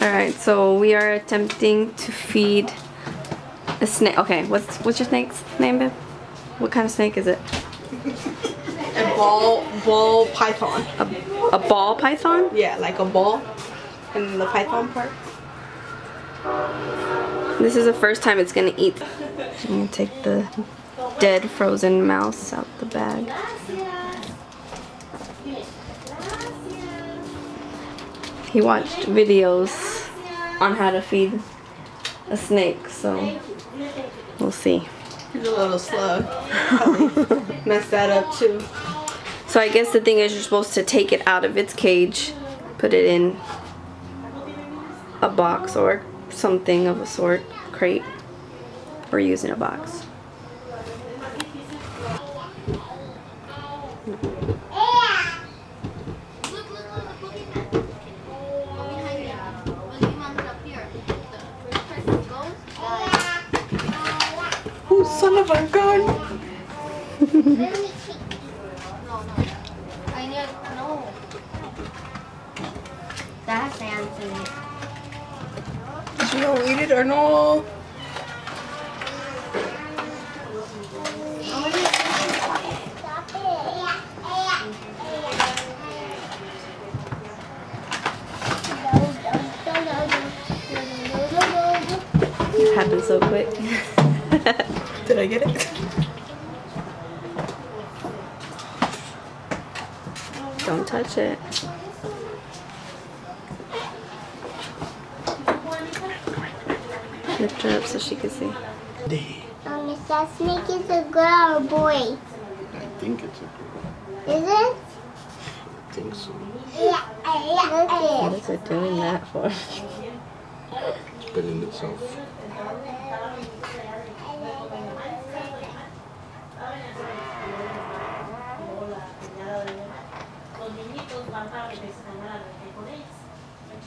Alright, so we are attempting to feed a snake. Okay, what's what's your snake's name, babe? What kind of snake is it? A ball, ball python. A, a ball python? Yeah, like a ball, and the python part. This is the first time it's gonna eat. I'm gonna take the dead frozen mouse out the bag. He watched videos on how to feed a snake, so we'll see. He's a little slow. Probably messed that up too. So I guess the thing is you're supposed to take it out of its cage, put it in a box or something of a sort, crate, or use in a box. Oh, a gun! That's Anthony. Did you don't eat it or no? It happened so quick. Did I get it? Don't touch it. Lift her up so she can see. Um, is that snake is a girl or a boy? I think it's a girl. Is it? I think so. Yeah. Look What it. is it doing that for? Spinning itself.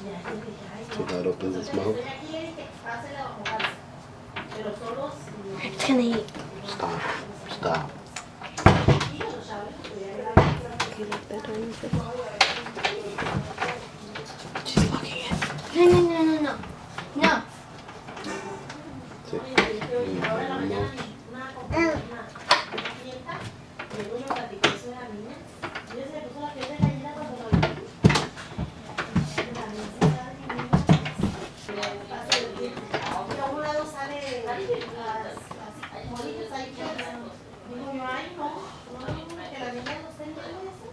See how it opens its mouth? It's gonna eat. Stop. Stop. No, no hay, no. La niña no se eso.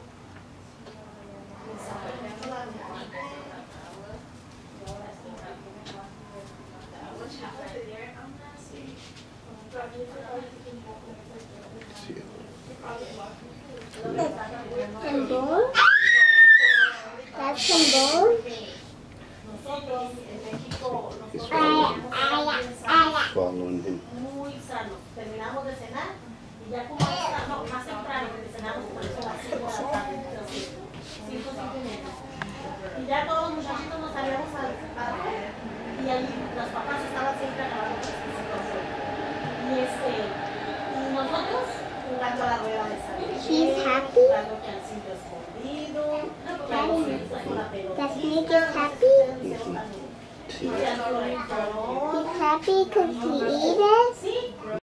Nosotros en México, nosotros muy sanos. Terminamos de cenar. Tarde, entonces, 5, 5 y media. Y ya todos los muchachitos nos salíamos a, a y ahí los papás estaban siempre acabando con las cosas. Y este, y nosotros jugando a la rueda de salida. Happy? Jugando que al sitio escondido, que a los niños con la pelotita. That snake is happy? Y ya no lo entró. He's happy because he ate it? Sí,